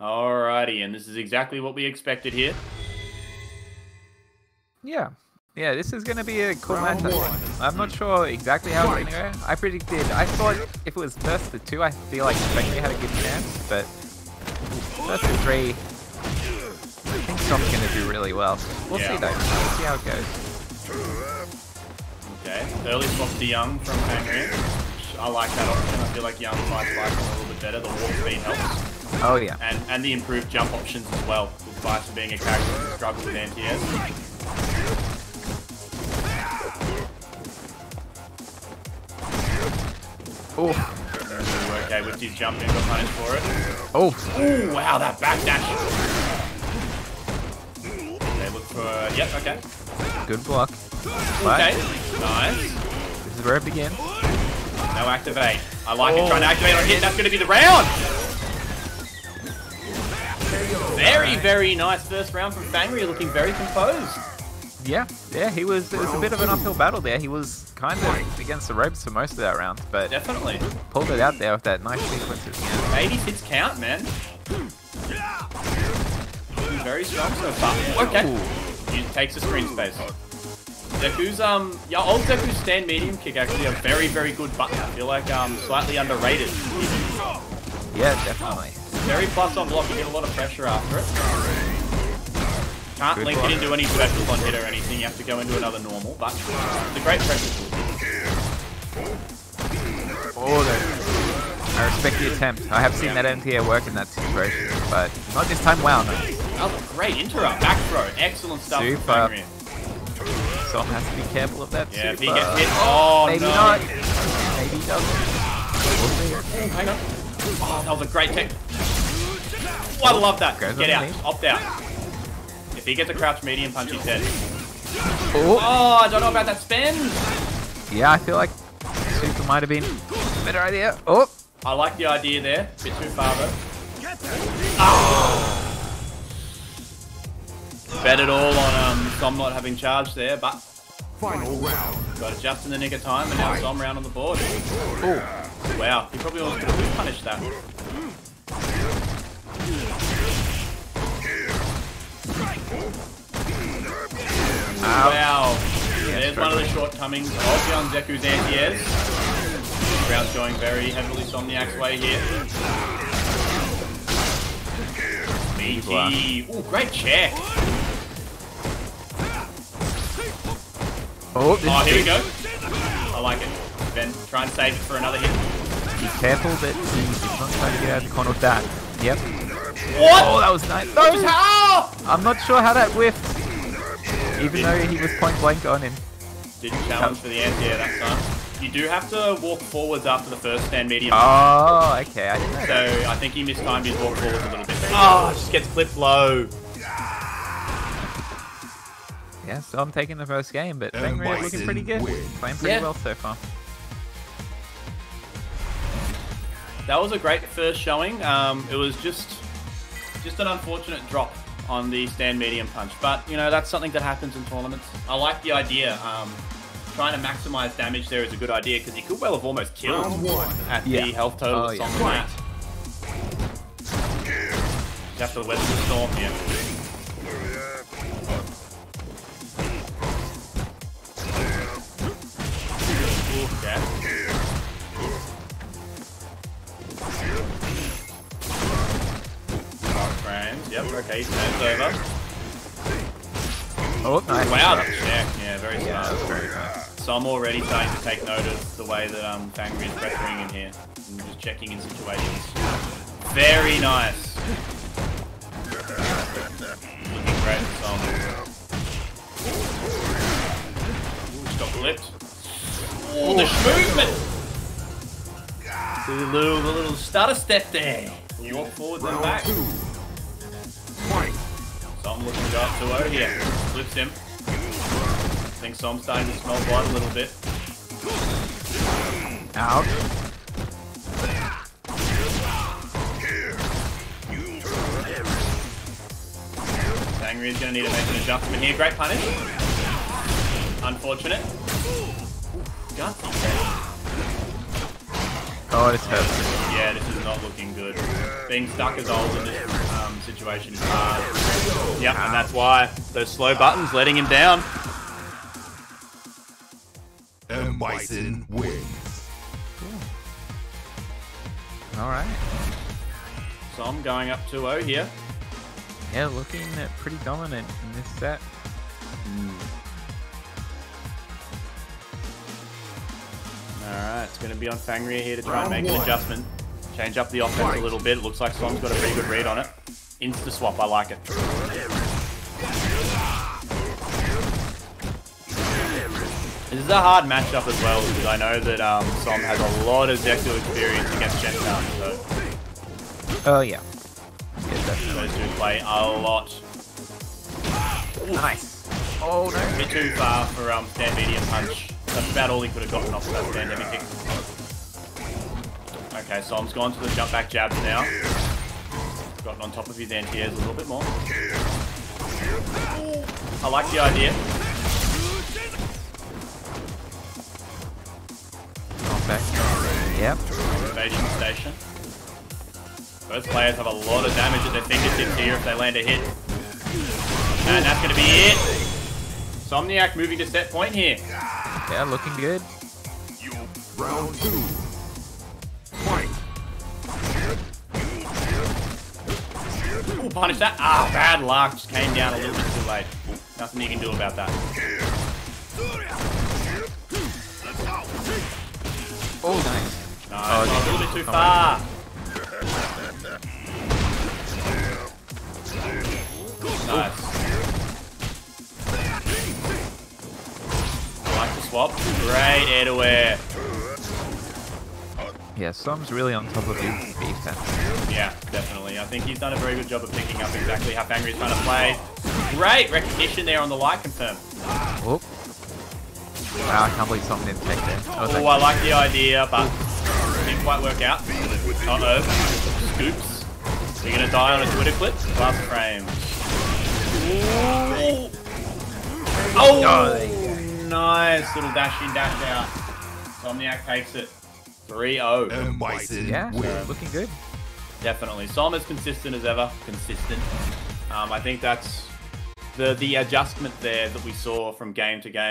Alrighty, and this is exactly what we expected here. Yeah. Yeah, this is going to be a cool matchup. I'm not sure exactly how it's going to go. I predicted, I thought if it was first to two, I feel like Spectre had a good chance, but first to three, I think Som's going to do really well. We'll Yeah. see though. We'll see how it goes. Okay, early swap to Young from Angry. I like that option. I feel like Young fights Bison a little bit better. The warp speed helps. Oh yeah. And and the improved jump options as well, with for being a character who struggles with anti-air. Oh, Okay, with his jump in, got punished for it. oh, Ooh, wow, that backdash. They look for... Yep, okay. good block. But Okay, nice. this is where it begins. No activate. I like it Oh. trying to activate on hit. That's going to be the round. Very, very nice first round from Fangrear, looking very composed. Yeah, yeah, he was. It was a bit of an uphill battle there. He was kind of against the ropes for most of that round, but Definitely. pulled it out there with that nice sequence at 80 hits count, man. Looking very strong so far. Okay. He takes the screen space. Zeku's, um, yeah, old Zeku's stand medium kick actually a very, very good button. I feel like, um, slightly underrated. Yeah, definitely. Very plus on block, you get a lot of pressure after it. Can't Good link block. it into any special on hit or anything, you have to go into another normal, but it's a great pressure tool. Oh, there. I respect the attempt. I have seen that NTA work in that situation, but not this time. Wow, no. That was a great interrupt. Back throw. Excellent stuff Super. Som has to be careful of that. Yeah, if he gets hit. Oh, Maybe no. not. Maybe he doesn't. Hang on. Oh, that was a great tech. Oh, I love that. Goes Get out. underneath. Opt out. If he gets a crouch medium punch, he's dead. Oh, Oh, I don't know about that spin. yeah, I feel like super might have been a better idea. Oh, I like the idea there. Bit too far though. Oh. Bet it all on um, Som not having charge there, but Final round. got it just in the nick of time, and now Som round on the board. Wow, he probably almost could have punished that. Wow. There's one of the shortcomings of young Zeku's anti-airs. Round's going very heavily Somniac's way here. Meaty. Ooh, great check. oh, Oh, here we go. I like it. Ben, try and save it for another hit. Be careful that he's not trying to get out of the corner with that. Yep. What? Oh, that was nice. Just how? I'm not sure how that whiffed. Even though he was point blank on him. Didn't challenge for the anti-air that time. You do have to walk forwards after the first stand medium. Oh, okay. I So. I think he mistimed his walk forwards a little bit. Oh, just gets clipped low. Yeah, so I'm taking the first game, but And Fangrear looking pretty good. Bison. Playing pretty Yeah. well so far. That was a great first showing. Um, it was just just an unfortunate drop on the stand medium punch, but you know that's something that happens in tournaments. I like the idea. Um, trying to maximize damage there is a good idea because he could well have almost killed one. at Yeah. the health total Oh, that's yeah. on the mat. You have to weather storm here. Five. Yep. Okay. He turns over. Oh, nice. Wow, that check. Yeah, very Yeah, that smart. very. So I'm already starting to take note of the way that um, Fangrear is pressuring in here. And just checking in situations. Very nice. Looking great, Som. Ooh, just got flipped. Oh, the movement! The little, the little stutter step there. You walk forward and back. Two. Fight. Som looking to go up 2-0 here. Flips him. I think Som's starting to smell blood a little bit. Out. Angry is going to need to make an adjustment here. Great punish. Unfortunate. Gutsy. Oh, this hurts. Yeah, this is not looking good. Being stuck as old and just situation is hard. Yep, and that's why those slow buttons letting him down. M. Bison wins. All right. So I'm going up 2-0 here. Yeah, looking uh, pretty dominant in this set. Alright, it's going to be on Fangrear here to try and make an adjustment. Change up the offense a little bit. It looks like Som's got a pretty good read on it. Insta swap, I like it. This is a hard matchup as well because I know that um, Som has a lot of Zeku experience against Shentown, so Oh yeah. Yeah, definitely. those two play a lot. Nice. Oh no. A bit too far for um, stand medium punch. That's about all he could have gotten off of that stand heavy kick. Okay, Som's gone to the jump back jabs now. Gotten on top of his anti-airs a little bit more. I like the idea. Okay. Yep. Invasion station. Both players have a lot of damage at their fingertips here if they land a hit. And that's going to be it. Somniac moving to set point here. Yeah, looking good. Round two. Ooh, punish that. Ah, bad luck. Just came down a little bit too late. Nothing you can do about that. Oh nice. No, Oh, a little bit too come far. Nice. I like the swap. Great air to air. Yeah, Som's really on top of his defense. Yeah, definitely. I think he's done a very good job of picking up exactly how Fangrear's trying to play. Great recognition there on the light confirm. Whoop. Wow, I can't believe Som didn't take that. That Oh, I like the idea, but didn't quite work out. Uh-oh. Scoops. You're gonna die on a Twitter clip? Last frame. Ooh. Oh! oh! Nice little dash in, dash out. Somniac takes it. 3-0. M. Bison yeah, wins. looking good. Definitely. Som as consistent as ever. Consistent. Um, I think that's the the adjustment there that we saw from game to game.